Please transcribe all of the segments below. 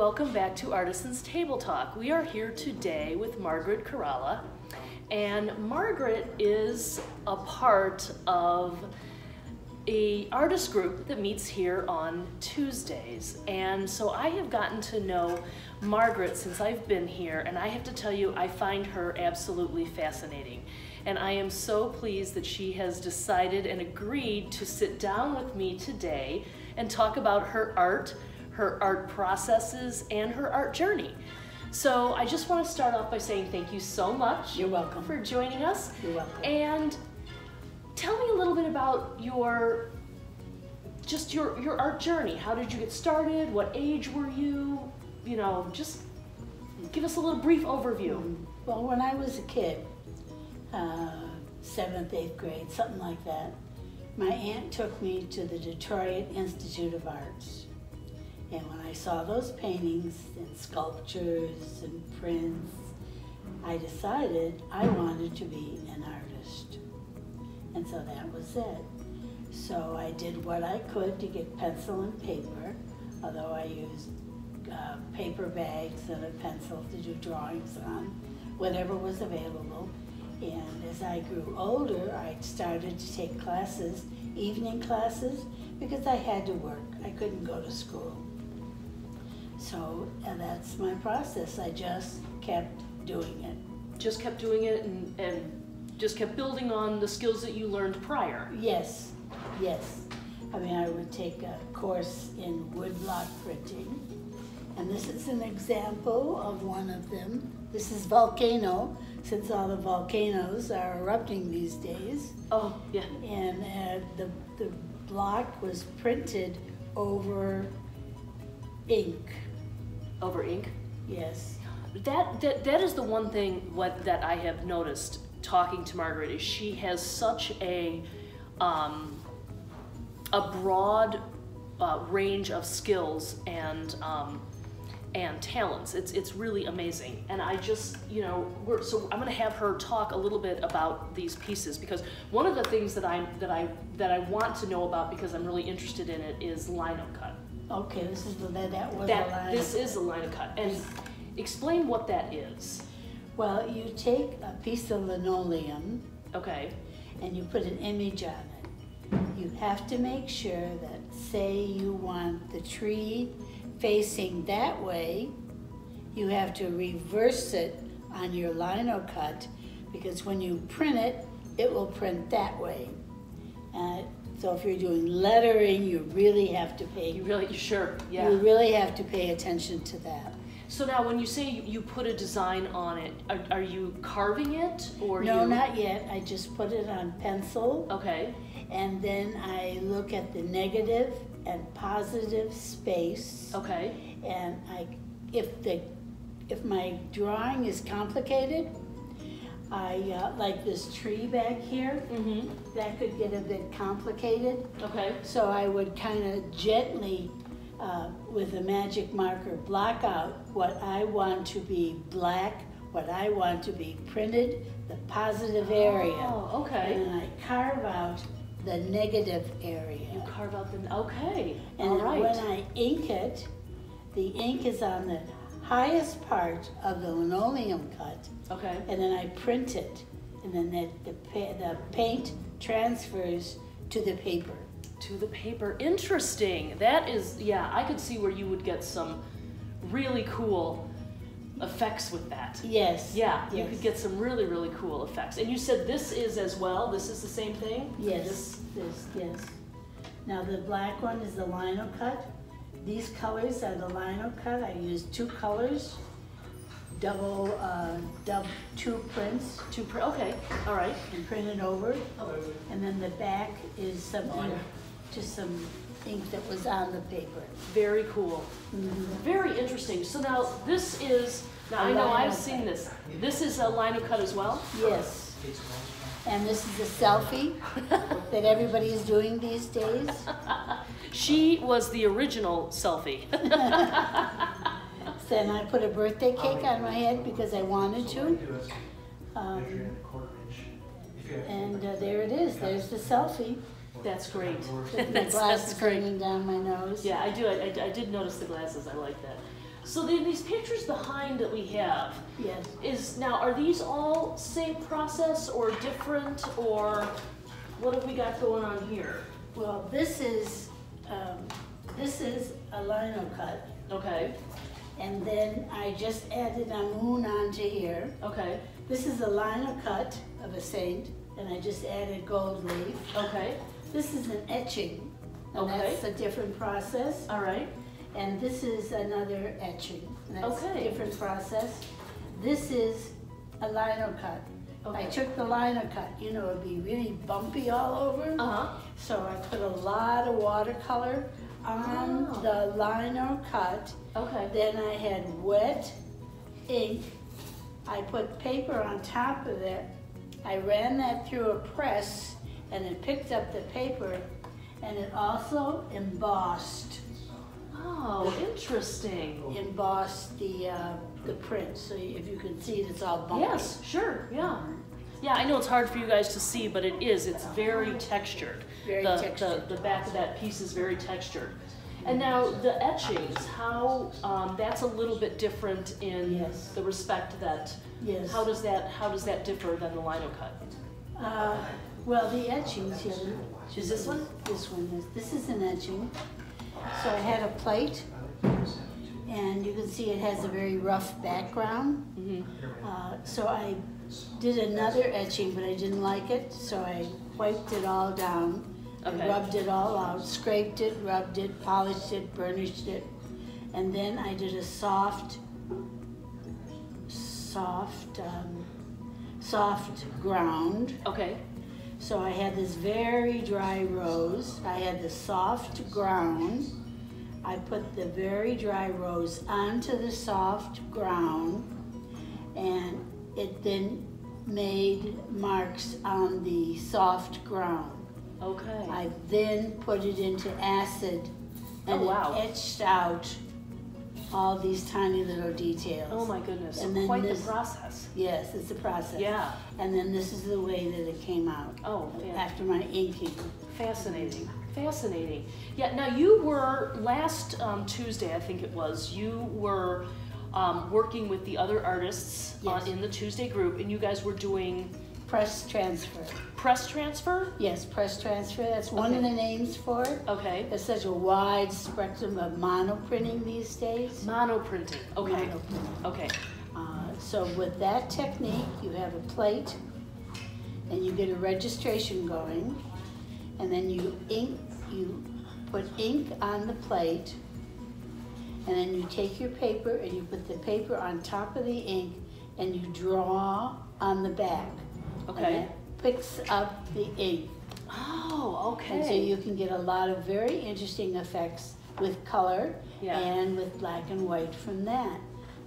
welcome back to Artisans Table Talk. We are here today with Margaret Khairallah, and Margaret is a part of a artist group that meets here on Tuesdays. And so I have gotten to know Margaret since I've been here, and I have to tell you, I find her absolutely fascinating. And I am so pleased that she has decided and agreed to sit down with me today and talk about her art, her art processes, and her art journey. So I just want to start off by saying thank you so much. You're welcome. For joining us. You're welcome. And tell me a little bit about your just your your art journey. How did you get started? What age were you? You know, just give us a little brief overview. Well, when I was a kid, uh, seventh, eighth grade, something like that, my aunt took me to the Detroit Institute of Arts. And when I saw those paintings and sculptures and prints, I decided I wanted to be an artist. And so that was it. So I did what I could to get pencil and paper, although I used uh, paper bags and a pencil to do drawings on, whatever was available. And as I grew older, I started to take classes, evening classes, because I had to work. I couldn't go to school. So and that's my process. I just kept doing it. Just kept doing it and, and just kept building on the skills that you learned prior. Yes, yes. I mean, I would take a course in woodblock printing. And this is an example of one of them. This is volcano, since all the volcanoes are erupting these days. Oh, yeah. And uh, the, the block was printed over ink. Over ink? Yes. That, that that is the one thing what that I have noticed talking to Margaret is she has such a um, a broad uh, range of skills and um, and talents. It's it's really amazing. And I just you know we're so I'm gonna have her talk a little bit about these pieces because one of the things that I that I that I want to know about because I'm really interested in it is lino cut. Okay, this is the, that, that was That a line. this is a lino cut and explain what that is. Well, you take a piece of linoleum Okay. and you put an image on it. You have to make sure that, say, you want the tree facing that way, you have to reverse it on your lino cut because when you print it, it will print that way. Uh, so if you're doing lettering, you really have to pay. You really sure? Yeah. You really have to pay attention to that. So now, when you say you, put a design on it, are, are you carving it or No, you? not yet. I just put it on pencil. Okay. And then I look at the negative and positive space. Okay. And I, if the, if my drawing is complicated, I uh, like this tree back here. Mm-hmm. That could get a bit complicated. Okay. So I would kind of gently, uh, with a magic marker, block out what I want to be black, what I want to be printed, the positive area. Oh, okay. And then I carve out the negative area. You carve out the. Okay. And All right. when I ink it, the ink is on the highest part of the linoleum cut, okay. and then I print it, and then the, the, the paint transfers to the paper. To the paper. Interesting. That is. Yeah, I could see where you would get some really cool effects with that. Yes. Yeah, you could get some really, really cool effects. And you said this is as well. This is the same thing. Yes, This, this, yes. Now the black one is the lino cut. These colors are the lino cut. I use two colors, double, uh, dub, two prints, two. Pr- okay. All right. and print it over. And then the back is some ink, just some ink that was on the paper. Very cool. Mhm. Very interesting. So now this is. Now I A know lino I've cut. seen this. This is a lino cut as well. Yes. And this is a selfie that everybody is doing these days. She was the original selfie. Then I put a birthday cake on my head because I wanted to. Um, And uh, there it is. There's the selfie. That's great. With my That's, glasses that's great. hanging down my nose. Yeah, I do. I, I, I did notice the glasses. I like that. So then these pictures behind that we have Yes. is now are these all same process or different or what have we got going on here? Well, this is, um, this is a lino cut. Okay, And then I just added a moon onto here. okay, This is a lino cut of a saint, and I just added gold leaf. okay, This is an etching, Okay. that's a different process. all right, And this is another etching, that's a Okay. different process. This is a lino cut. Okay. I took the lino cut, you know, it'd be really bumpy all over. Uh-huh, So I put a lot of watercolor on Oh. the lino cut. okay, Then I had wet ink. I put paper on top of it. I ran that through a press and it picked up the paper and it also embossed oh, interesting. embossed the uh, the print. So if you can see it, it's all bumpy. Yes, sure, yeah. Yeah, I know it's hard for you guys to see, but it is, it's very textured. Very the, textured. The, the back of that piece is very textured. And now the etchings, how, um, that's a little bit different in Yes. the respect that, Yes. how does that, how does that differ than the lino cut? Uh, well, the etchings here. Is this one? This one is. This is an etching. So I had a plate, and you can see it has a very rough background. Mhm. Uh, so I did another etching, but I didn't like it, so I wiped it all down. I Okay. rubbed it all out, scraped it, rubbed it, polished it, burnished it, and then I did a soft, soft, um, soft ground. Okay, So I had this very dry rose. I had the soft ground. I put the very dry rose onto the soft ground, and it then made marks on the soft ground. okay. I then put it into acid, and Oh, wow. it etched out all these tiny little details. Oh my goodness, And then quite the this- process. Yes, it's a process. Yeah, And then this is the way that it came out oh, yeah. after my inking. Fascinating, fascinating. Yeah, now you were, last um, Tuesday, I think it was, you were um, working with the other artists uh, in the Tuesday group, and you guys were doing Press transfer. press transfer? Yes, press transfer. That's one of the names for it. Okay. There's such a wide spectrum of monoprinting these days. Mono printing. Okay. Monoprinting. Okay. Uh, so with that technique, you have a plate, and you get a registration going, and then you ink. You put ink on the plate, and then you take your paper and you put the paper on top of the ink, and you draw on the back. And Okay. that picks up the ink. Oh, okay. And so you can get a lot of very interesting effects with color Yeah. and with black and white from that.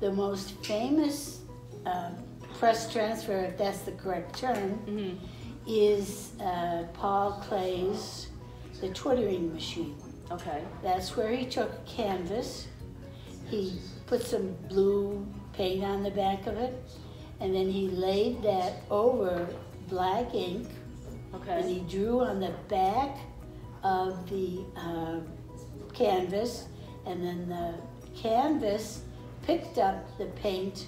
The most famous uh, press transfer, if that's the correct term, hmm is uh, Paul Klee's The Twittering Machine. Okay. That's where he took canvas, he put some blue paint on the back of it, and then he laid that over black ink and he drew on the back of the uh, canvas, and then the canvas picked up the paint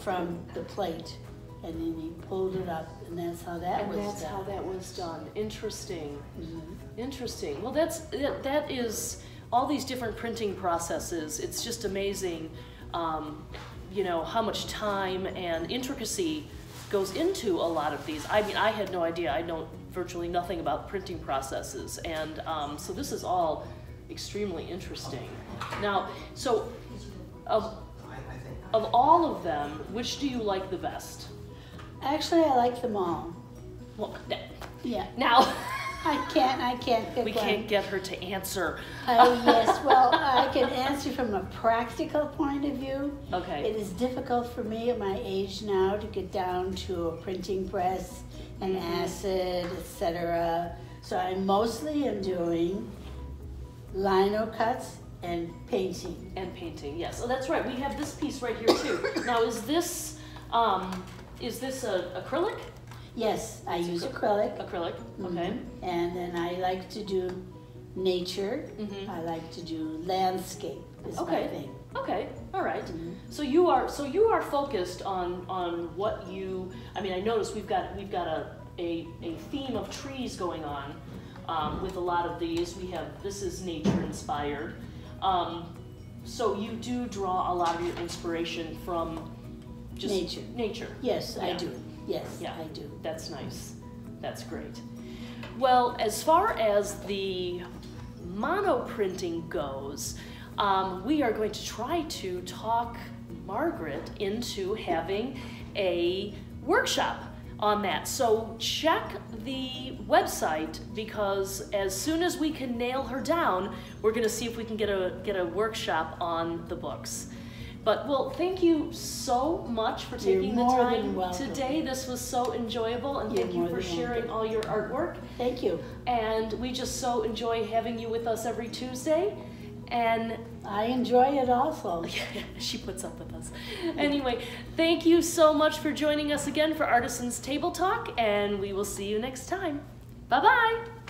from the plate, and then he pulled it up, and that's how that And was that's how done. that was done. Interesting. Mhm. Interesting. Well, that's that, that is all these different printing processes. It's just amazing, um, you know, how much time and intricacy goes into a lot of these. I mean, I had no idea. I know virtually nothing about printing processes, and um, so this is all extremely interesting. Now, so of of all of them, which do you like the best? Actually, I like them all. Well, Yeah, now I can't, I can't pick we one. can't get her to answer. Uh, yes, well, I can answer from a practical point of view. Okay. It is difficult for me at my age now to get down to a printing press and Mhm. acid, etc. So I mostly am doing lino cuts and painting. And painting, yes. Oh, that's right. We have this piece right here too. now, is this um, is this a acrylic? Yes, I use acry- acrylic. Acrylic. Okay. Mhm. And then I like to do nature. Mhm. I like to do landscape. Is my Okay. thing. Okay. All right. So you are so you are focused on on what you. I mean, I noticed we've got we've got a a, a theme of trees going on um, with a lot of these. We have this is nature inspired. Um, so you do draw a lot of your inspiration from just Nature. Nature. Yes, I do. Yes, Yeah. I do. That's nice. That's great. Well, as far as the mono printing goes, um, we are going to try to talk Margaret into having a workshop on that. So check the website because as soon as we can nail her down, we're going to see if we can get a get a workshop on the books. But well, thank you so much for taking the time today. This was so enjoyable, and You're thank you for sharing all your artwork. Thank you. And we just so enjoy having you with us every Tuesday. And I enjoy it also. she puts up with us. Anyway, thank you so much for joining us again for Artisans Table Talk, and we will see you next time. Bye bye.